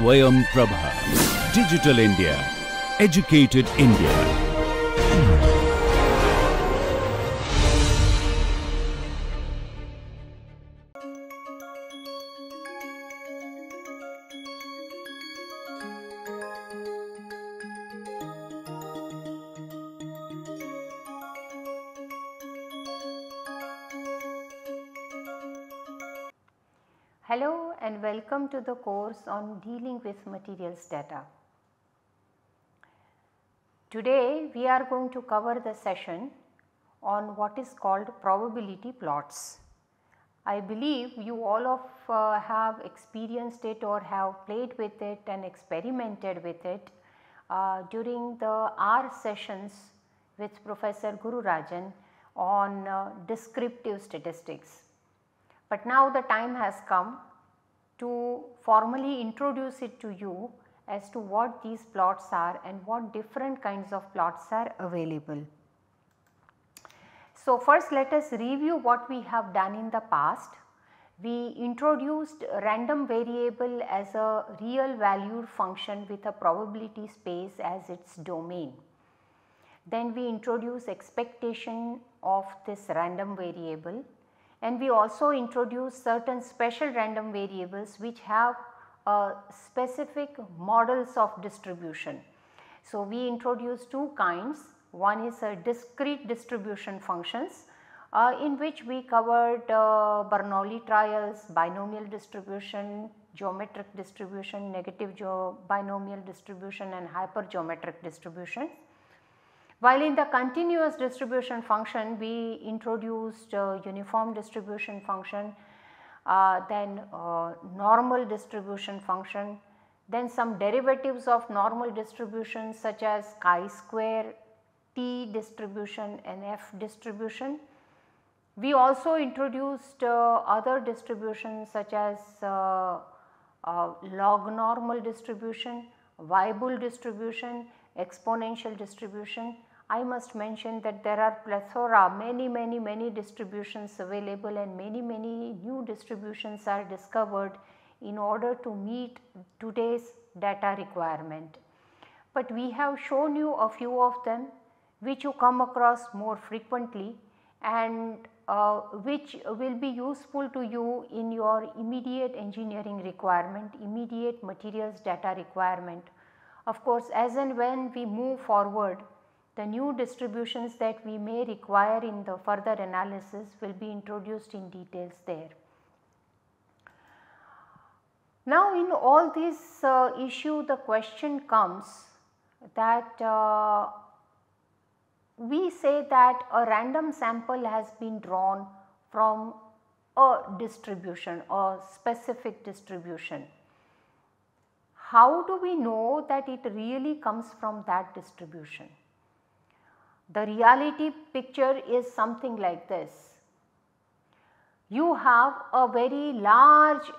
Swayam Prabha. Digital India. Educated India. Hello and welcome to the course on dealing with materials data. Today we are going to cover the session on what is called probability plots. I believe you all of uh, have experienced it or have played with it and experimented with it uh, during the R sessions with Professor Guru Rajan on uh, descriptive statistics. But now the time has come to formally introduce it to you as to what these plots are and what different kinds of plots are available. So, first let us review what we have done in the past. We introduced random variable as a real valued function with a probability space as its domain. Then we introduce expectation of this random variable and we also introduce certain special random variables which have uh, specific models of distribution. So, we introduce two kinds one is a discrete distribution functions uh, in which we covered uh, Bernoulli trials, binomial distribution, geometric distribution, negative binomial distribution and hypergeometric distribution. While in the continuous distribution function we introduced uniform distribution function, uh, then uh, normal distribution function, then some derivatives of normal distribution such as chi square, t distribution and f distribution. We also introduced uh, other distributions such as uh, uh, log normal distribution, Weibull distribution, exponential distribution I must mention that there are plethora many many many distributions available and many many new distributions are discovered in order to meet today's data requirement. But we have shown you a few of them which you come across more frequently and uh, which will be useful to you in your immediate engineering requirement, immediate materials data requirement. Of course, as and when we move forward the new distributions that we may require in the further analysis will be introduced in details there. Now in all this uh, issue the question comes that uh, we say that a random sample has been drawn from a distribution or specific distribution. How do we know that it really comes from that distribution? The reality picture is something like this. You have a very large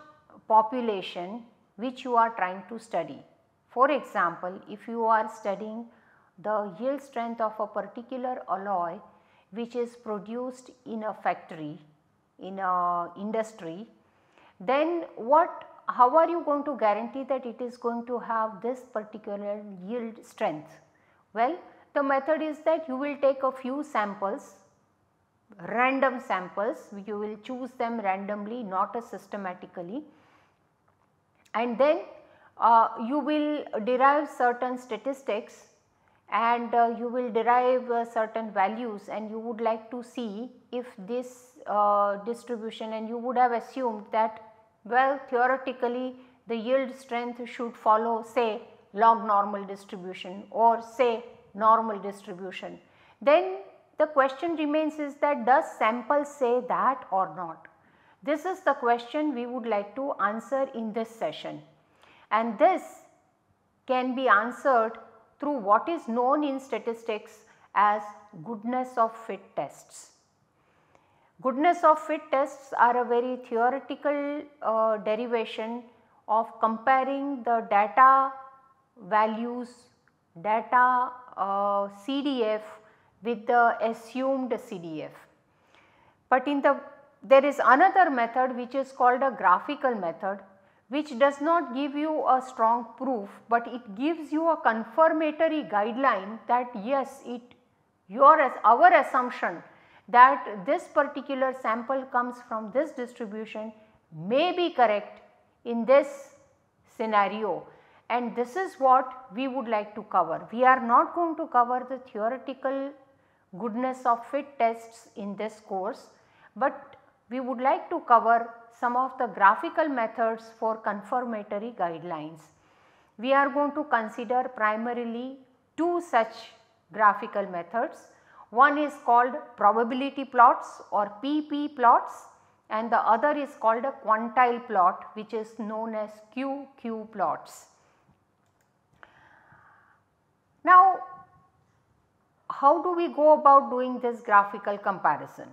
population which you are trying to study. For example, if you are studying the yield strength of a particular alloy which is produced in a factory, in a industry, then what how are you going to guarantee that it is going to have this particular yield strength? Well, the method is that you will take a few samples, random samples, you will choose them randomly not systematically. And then uh, you will derive certain statistics and uh, you will derive uh, certain values. And you would like to see if this uh, distribution and you would have assumed that well theoretically the yield strength should follow say log normal distribution or say normal distribution. Then the question remains is that does sample say that or not? This is the question we would like to answer in this session and this can be answered through what is known in statistics as goodness of fit tests. Goodness of fit tests are a very theoretical uh, derivation of comparing the data values, data uh, CDF with the assumed CDF. But in the there is another method which is called a graphical method which does not give you a strong proof, but it gives you a confirmatory guideline that yes it your our assumption that this particular sample comes from this distribution may be correct in this scenario and this is what we would like to cover. We are not going to cover the theoretical goodness of fit tests in this course, but we would like to cover some of the graphical methods for confirmatory guidelines. We are going to consider primarily two such graphical methods. One is called probability plots or PP plots and the other is called a quantile plot which is known as QQ plots. Now how do we go about doing this graphical comparison?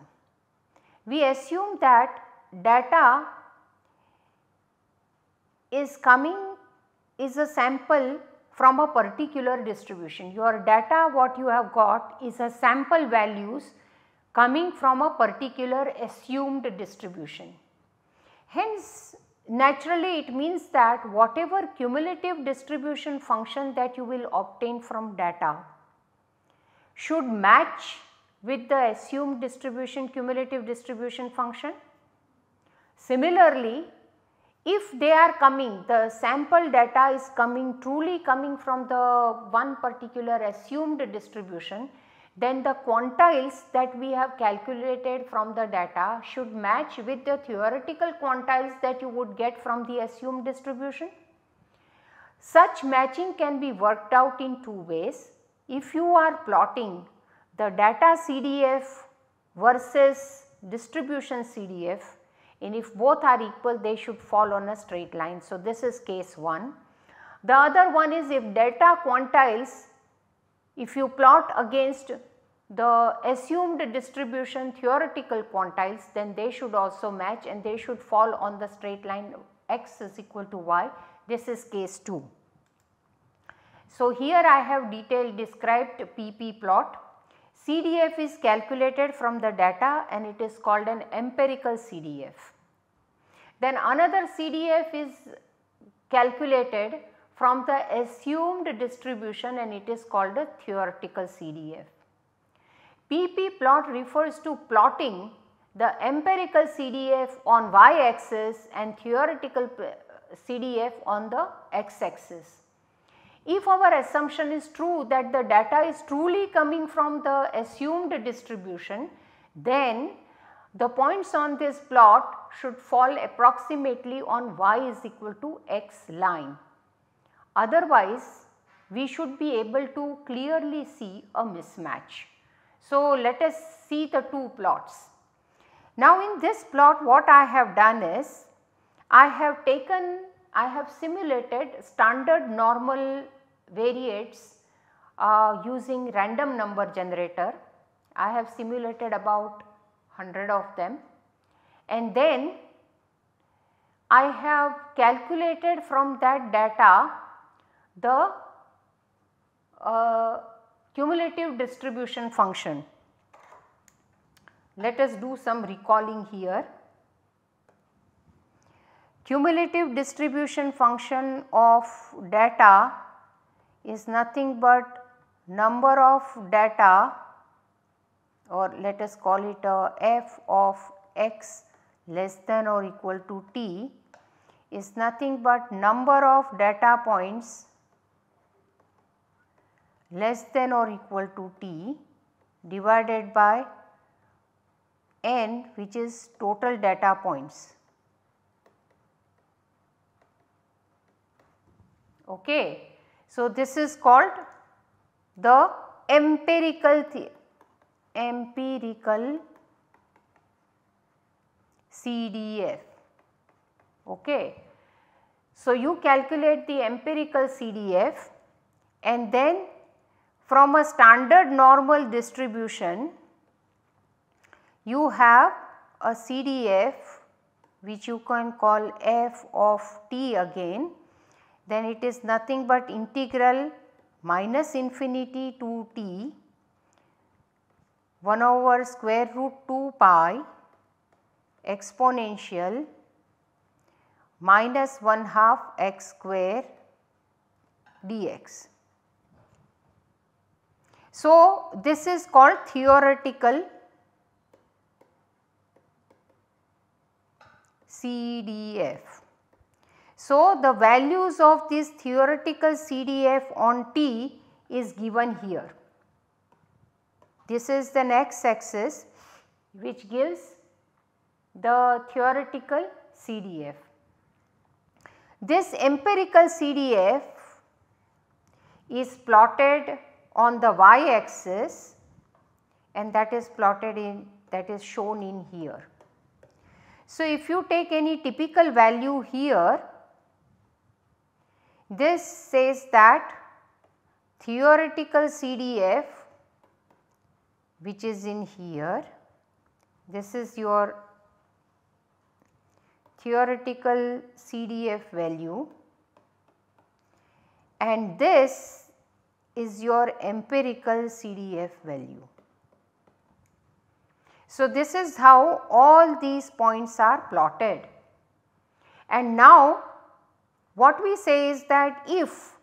We assume that data is coming is a sample from a particular distribution. Your data what you have got is a sample values coming from a particular assumed distribution. Hence naturally it means that whatever cumulative distribution function that you will obtain from data should match with the assumed distribution cumulative distribution function. Similarly, if they are coming the sample data is coming truly coming from the one particular assumed distribution then the quantiles that we have calculated from the data should match with the theoretical quantiles that you would get from the assumed distribution. Such matching can be worked out in two ways. If you are plotting the data CDF versus distribution CDF and if both are equal they should fall on a straight line. So, this is case 1. The other one is if data quantiles if you plot against the assumed distribution theoretical quantiles then they should also match and they should fall on the straight line x is equal to y this is case 2. So, here I have detailed described PP plot CDF is calculated from the data and it is called an empirical CDF. Then another CDF is calculated from the assumed distribution and it is called a theoretical CDF. PP plot refers to plotting the empirical CDF on y axis and theoretical CDF on the x axis. If our assumption is true that the data is truly coming from the assumed distribution, then the points on this plot should fall approximately on y is equal to x line. Otherwise, we should be able to clearly see a mismatch. So, let us see the two plots. Now, in this plot what I have done is I have taken I have simulated standard normal variates uh, using random number generator. I have simulated about 100 of them and then I have calculated from that data the uh, cumulative distribution function. Let us do some recalling here. Cumulative distribution function of data is nothing but number of data or let us call it a f of x less than or equal to t is nothing but number of data points less than or equal to t divided by n which is total data points. Okay. So, this is called the empirical empirical CDF. Okay. So, you calculate the empirical CDF and then from a standard normal distribution you have a CDF which you can call f of t again then it is nothing but integral minus infinity to t 1 over square root 2 pi exponential minus 1 half x square dx. So, this is called theoretical CDF. So, the values of this theoretical CDF on T is given here. This is the x axis which gives the theoretical CDF. This empirical CDF is plotted on the y axis and that is plotted in that is shown in here. So, if you take any typical value here, this says that theoretical CDF which is in here, this is your theoretical CDF value and this is your empirical CDF value. So, this is how all these points are plotted. And now what we say is that if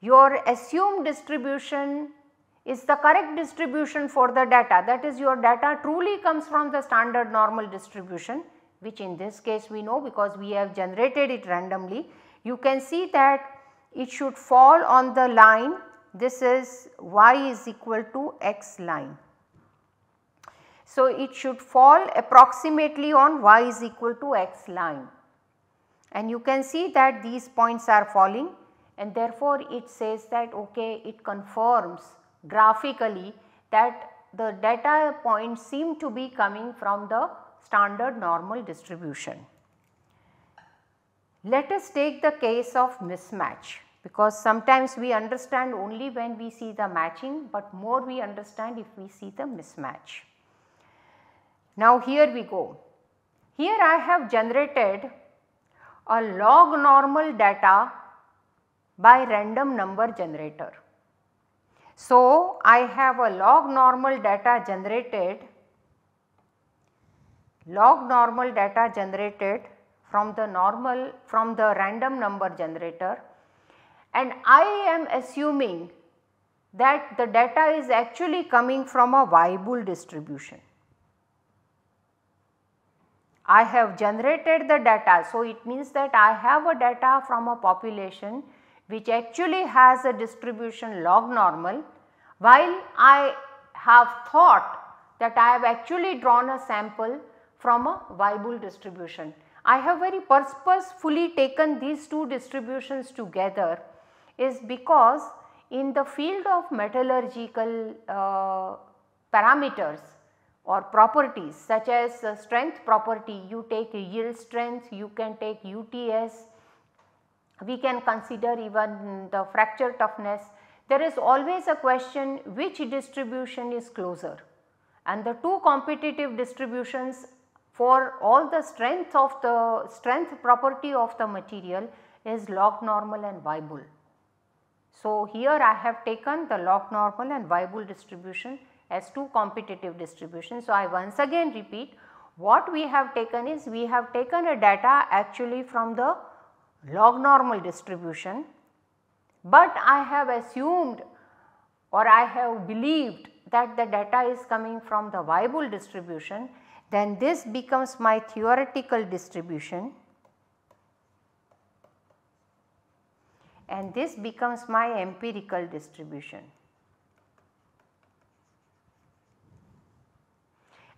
your assumed distribution is the correct distribution for the data that is your data truly comes from the standard normal distribution which in this case we know because we have generated it randomly. You can see that it should fall on the line this is y is equal to x line. So, it should fall approximately on y is equal to x line and you can see that these points are falling and therefore it says that okay it confirms graphically that the data points seem to be coming from the standard normal distribution. Let us take the case of mismatch because sometimes we understand only when we see the matching but more we understand if we see the mismatch. Now here we go. Here I have generated a log normal data by random number generator. So, I have a log normal data generated, log normal data generated from the normal from the random number generator and I am assuming that the data is actually coming from a Weibull distribution. I have generated the data. So, it means that I have a data from a population which actually has a distribution log normal while I have thought that I have actually drawn a sample from a Weibull distribution. I have very purposefully taken these two distributions together is because in the field of metallurgical uh, parameters or properties such as uh, strength property you take yield strength, you can take UTS, we can consider even the fracture toughness. There is always a question which distribution is closer and the two competitive distributions for all the strength of the strength property of the material is log normal and Weibull. So, here I have taken the log normal and Weibull distribution as two competitive distributions. So, I once again repeat what we have taken is we have taken a data actually from the log normal distribution, but I have assumed or I have believed that the data is coming from the Weibull distribution then this becomes my theoretical distribution and this becomes my empirical distribution.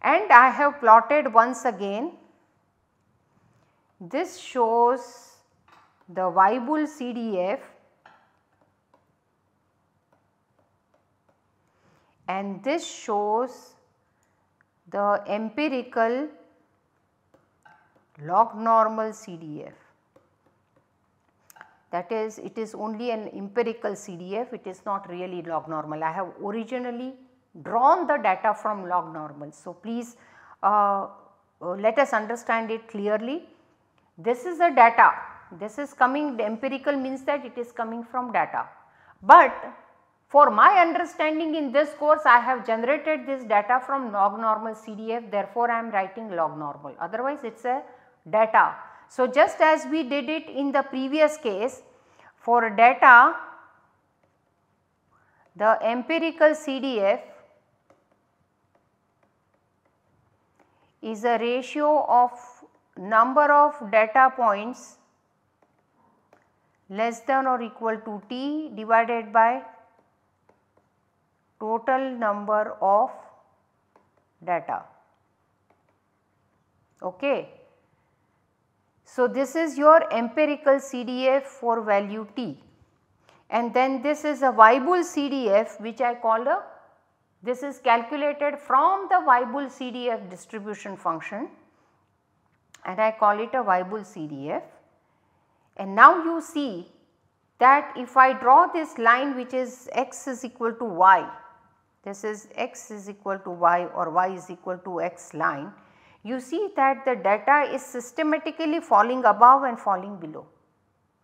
and I have plotted once again this shows the Weibull CDF and this shows the empirical log normal CDF. That is it is only an empirical CDF it is not really log normal. I have originally drawn the data from log normal. So, please uh, uh, let us understand it clearly. This is the data, this is coming the empirical means that it is coming from data. But for my understanding in this course I have generated this data from log normal CDF therefore I am writing log normal otherwise it is a data. So, just as we did it in the previous case for data the empirical CDF is a ratio of number of data points less than or equal to t divided by total number of data. Okay. So, this is your empirical CDF for value t and then this is a Weibull CDF which I call a this is calculated from the Weibull CDF distribution function and I call it a Weibull CDF. And now you see that if I draw this line which is x is equal to y, this is x is equal to y or y is equal to x line, you see that the data is systematically falling above and falling below.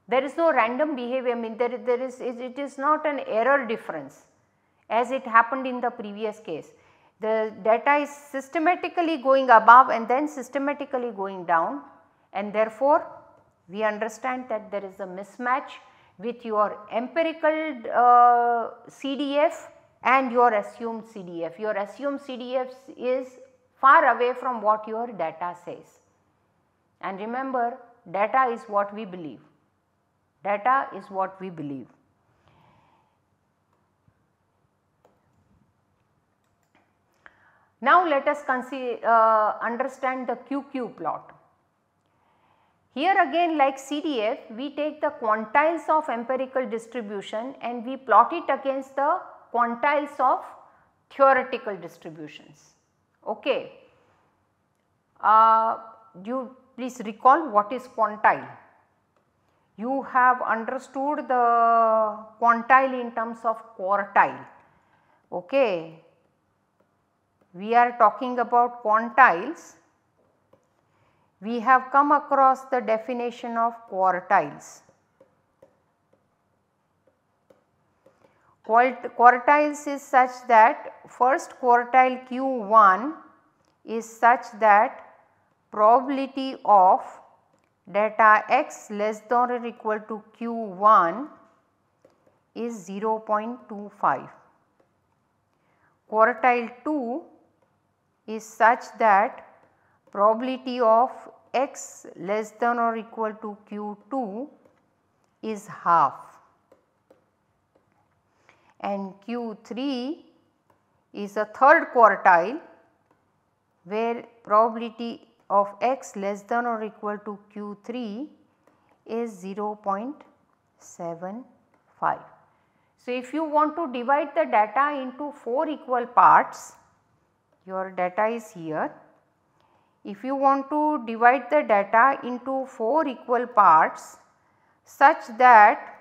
There is no random behavior I mean there, there is it is not an error difference as it happened in the previous case. The data is systematically going above and then systematically going down and therefore we understand that there is a mismatch with your empirical uh, CDF and your assumed CDF. Your assumed CDF is far away from what your data says. And remember data is what we believe. Data is what we believe. Now let us uh, understand the QQ plot. Here again like CDF we take the quantiles of empirical distribution and we plot it against the quantiles of theoretical distributions. Okay. Uh, you please recall what is quantile you have understood the quantile in terms of quartile. Okay. We are talking about quantiles. We have come across the definition of quartiles. Quartiles is such that first quartile Q1 is such that probability of data x less than or equal to q1 is 0.25. Quartile 2 is such that probability of x less than or equal to q2 is half and q3 is a third quartile where probability of x less than or equal to q3 is 0.75. So, if you want to divide the data into 4 equal parts, your data is here. If you want to divide the data into 4 equal parts such that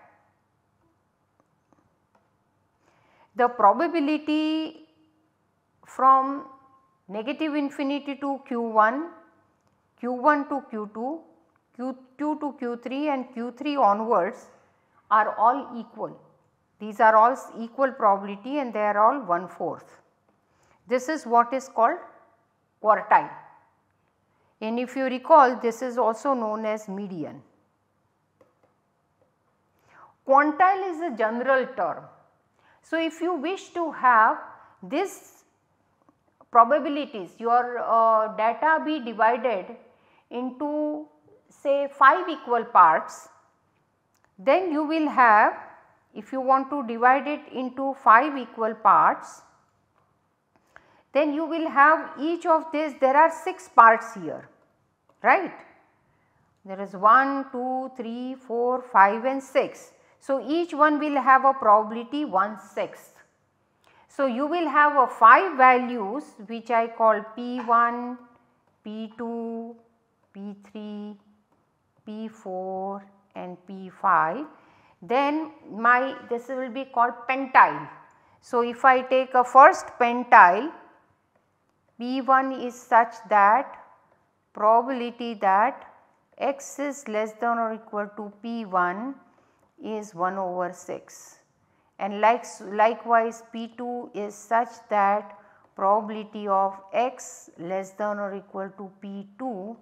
the probability from negative infinity to q1 Q1 to Q2, Q2 to Q3 and Q3 onwards are all equal. These are all equal probability and they are all one fourth. This is what is called quartile and if you recall this is also known as median. Quantile is a general term. So, if you wish to have this probabilities your uh, data be divided into say 5 equal parts, then you will have if you want to divide it into 5 equal parts, then you will have each of this there are 6 parts here right. There is 1, 2, 3, 4, 5 and 6. So, each one will have a probability 1 sixth. So, you will have a 5 values which I call P1, P2, P3, P4 and P5 then my this will be called pentile. So, if I take a first pentile P1 is such that probability that x is less than or equal to P1 is 1 over 6 and like, likewise P2 is such that probability of x less than or equal to P2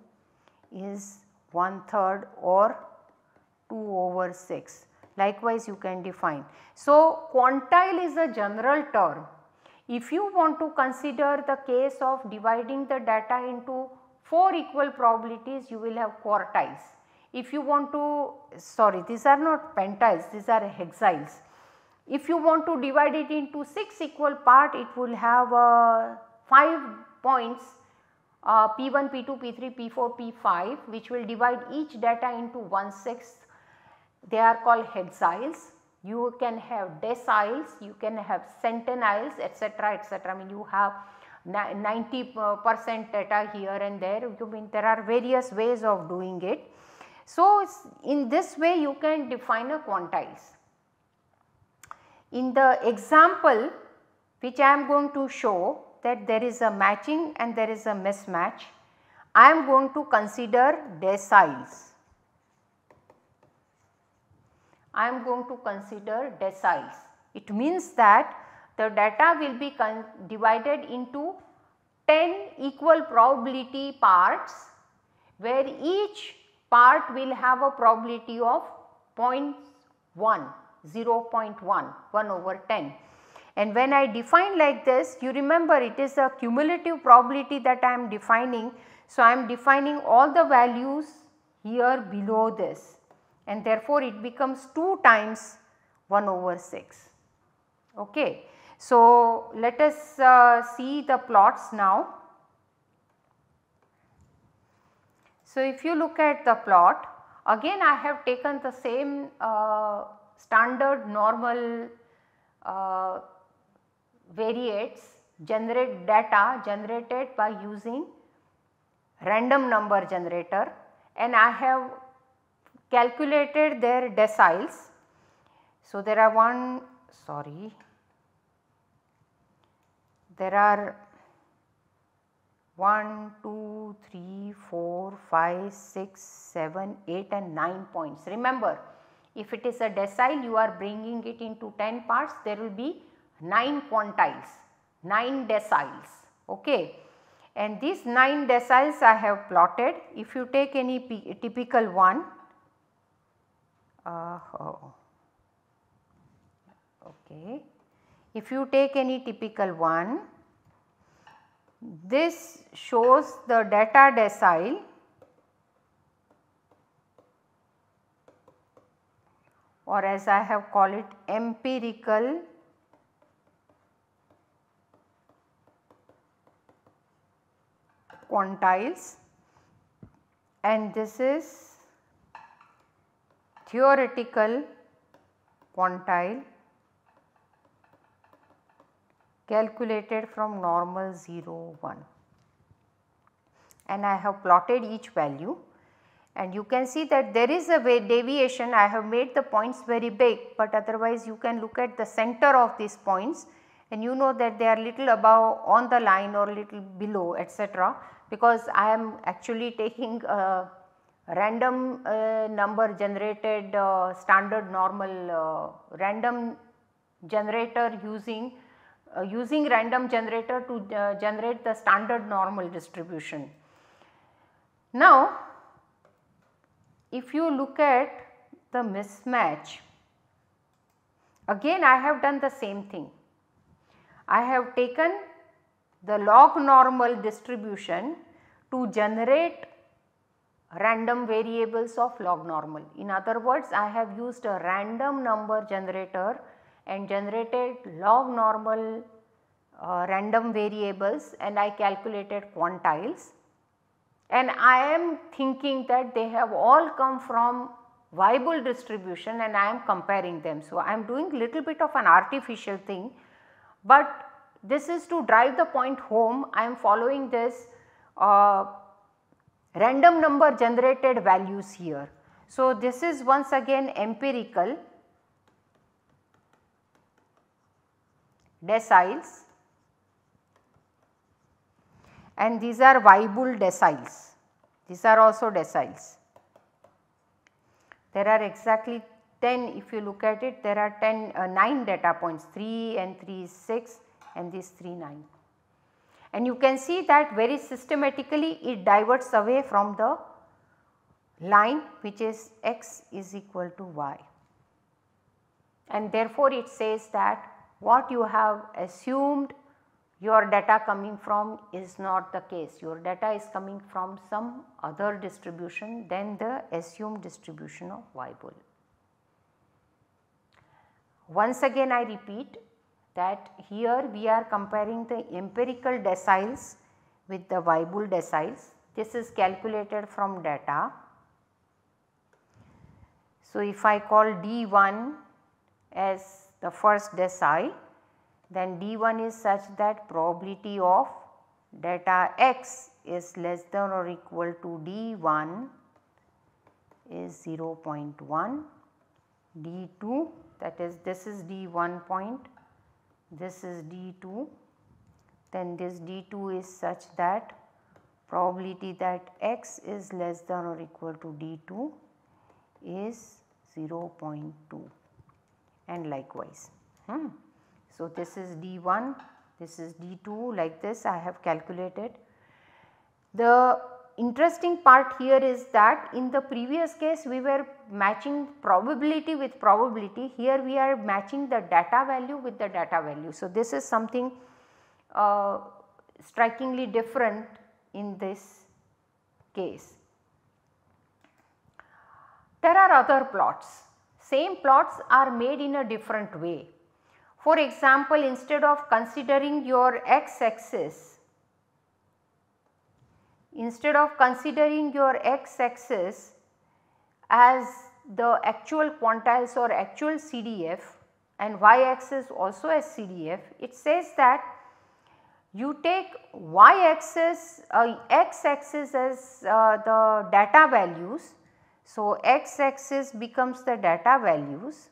is 1 third or 2 over 6 likewise you can define. So, quantile is a general term. If you want to consider the case of dividing the data into 4 equal probabilities you will have quartiles. If you want to sorry these are not pentiles these are hexiles. If you want to divide it into 6 equal part it will have uh, 5 points uh, P1, P2, P3, P4, P5 which will divide each data into 1 sixth. They are called hexiles. You can have deciles, you can have centeniles etc. etc. I mean you have 90 percent data here and there you mean there are various ways of doing it. So, in this way you can define a quantiles. In the example which I am going to show that there is a matching and there is a mismatch, I am going to consider deciles. I am going to consider deciles. It means that the data will be divided into 10 equal probability parts where each part will have a probability of 0.1, 0.1, 1 over 10. And when I define like this you remember it is a cumulative probability that I am defining. So, I am defining all the values here below this and therefore, it becomes 2 times 1 over 6. Okay. So, let us uh, see the plots now. So, if you look at the plot again I have taken the same uh, standard normal uh, variates generate data generated by using random number generator and I have calculated their deciles. So, there are one sorry there are 1, 2, 3, 4, 5, 6, 7, 8 and 9 points. Remember if it is a decile you are bringing it into 10 parts there will be 9 quantiles, 9 deciles. Okay. And these 9 deciles I have plotted. If you take any typical one, uh, oh, okay. If you take any typical one, this shows the data decile. Or as I have called it empirical quantiles. And this is theoretical quantile calculated from normal 0 1 and I have plotted each value. And you can see that there is a deviation. I have made the points very big but otherwise you can look at the center of these points. And you know that they are little above on the line or little below etc because I am actually taking a random uh, number generated uh, standard normal uh, random generator using uh, using random generator to uh, generate the standard normal distribution. Now if you look at the mismatch again I have done the same thing. I have taken the log normal distribution to generate random variables of log normal. In other words I have used a random number generator and generated log normal uh, random variables and I calculated quantiles and I am thinking that they have all come from Weibull distribution and I am comparing them. So, I am doing a little bit of an artificial thing, but this is to drive the point home I am following this uh, random number generated values here. So, this is once again empirical deciles and these are Weibull deciles, these are also deciles. There are exactly 10 if you look at it there are 10 uh, 9 data points 3 and 3 is 6 and this 3 9. And you can see that very systematically it diverts away from the line which is x is equal to y. And therefore, it says that what you have assumed your data coming from is not the case. Your data is coming from some other distribution than the assumed distribution of Weibull. Once again I repeat that here we are comparing the empirical deciles with the Weibull deciles. This is calculated from data. So, if I call D1 as the first decile then D1 is such that probability of data x is less than or equal to D1 is 0.1, D2 that is this is D1 point, this is D2 then this D2 is such that probability that x is less than or equal to D2 is 0.2 and likewise. Hmm. So, this is D1, this is D2 like this I have calculated. The interesting part here is that in the previous case we were matching probability with probability, here we are matching the data value with the data value. So, this is something uh, strikingly different in this case. There are other plots, same plots are made in a different way. For example, instead of considering your x axis, instead of considering your x axis as the actual quantiles or actual CDF and y axis also as CDF, it says that you take y axis, uh, x axis as uh, the data values. So, x axis becomes the data values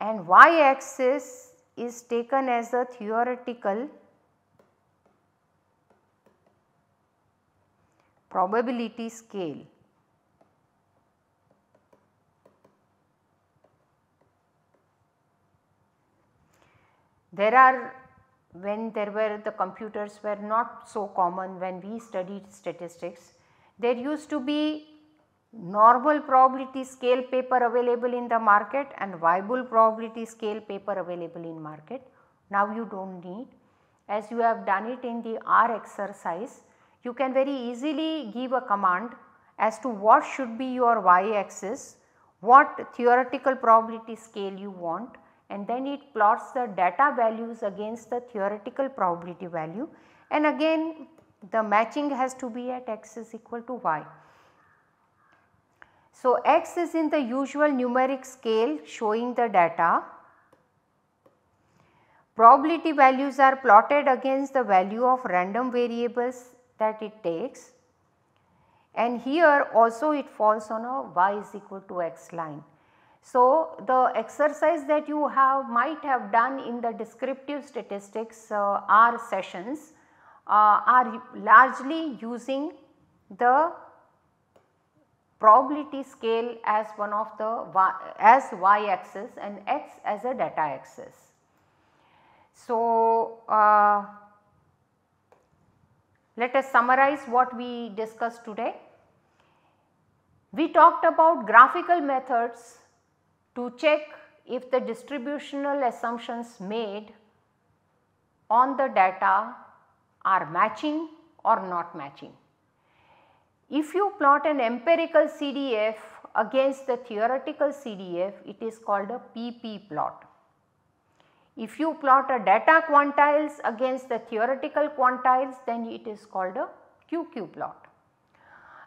and y axis is taken as a theoretical probability scale. There are when there were the computers were not so common when we studied statistics, there used to be normal probability scale paper available in the market and Weibull probability scale paper available in market. Now you do not need as you have done it in the R exercise you can very easily give a command as to what should be your y axis, what theoretical probability scale you want and then it plots the data values against the theoretical probability value and again the matching has to be at x is equal to y. So, x is in the usual numeric scale showing the data. Probability values are plotted against the value of random variables that it takes and here also it falls on a y is equal to x line. So, the exercise that you have might have done in the descriptive statistics uh, R sessions uh, are largely using the probability scale as one of the y, as y axis and x as a data axis. So, uh, let us summarize what we discussed today. We talked about graphical methods to check if the distributional assumptions made on the data are matching or not matching. If you plot an empirical CDF against the theoretical CDF, it is called a PP plot. If you plot a data quantiles against the theoretical quantiles, then it is called a QQ plot.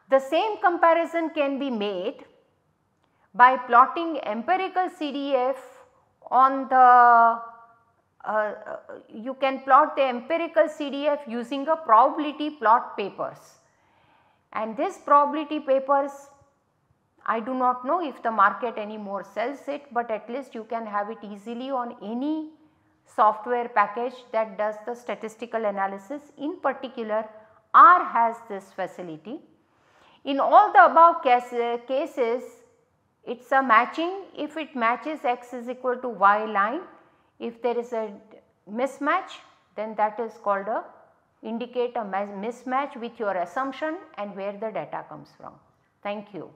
The same comparison can be made by plotting empirical CDF on the uh, uh, you can plot the empirical CDF using a probability plot papers and this probability papers I do not know if the market anymore sells it, but at least you can have it easily on any software package that does the statistical analysis. In particular, R has this facility. In all the above case, cases, it is a matching if it matches x is equal to y line. If there is a mismatch then that is called a indicate a mismatch with your assumption and where the data comes from. Thank you.